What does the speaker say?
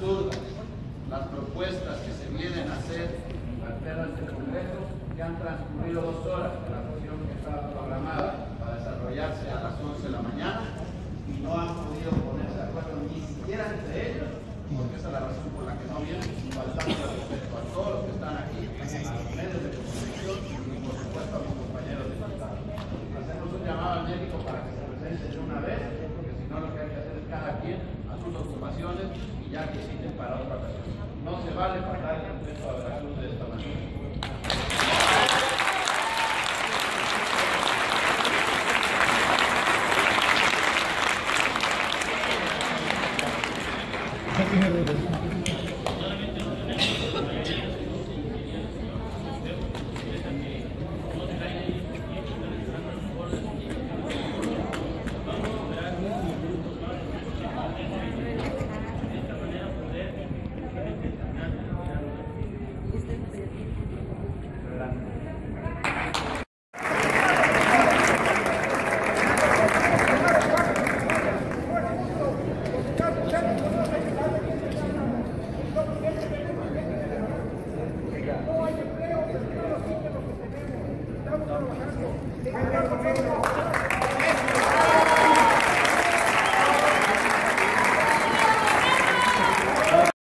las propuestas que se vienen a hacer en carteras del Congreso, que han transcurrido dos horas de la sesión que estaba programada para desarrollarse a las 11 de la mañana y no han podido ponerse de acuerdo ni siquiera entre ellos, porque esa es la razón por la que no vienen, faltando respeto a todos los que están aquí, a los medios de comunicación y por supuesto a mis compañeros diputados. Hacemos un llamado al médico para que se presente de una vez, porque si no lo que hay que hacer es cada quien a sus ocupaciones ya que citen para otra ocasión. No se vale faltar el respeto a Veracruz de esta manera.